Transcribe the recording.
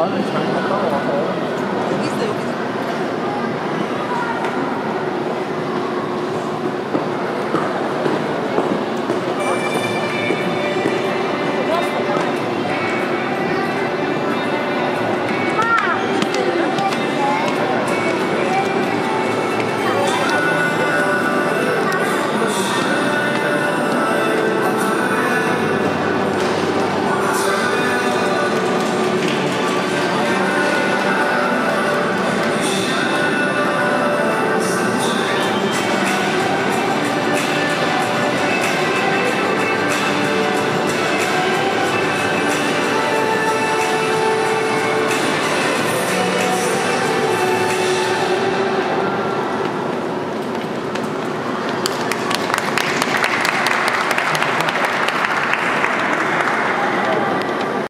Oh, it's kind of cool.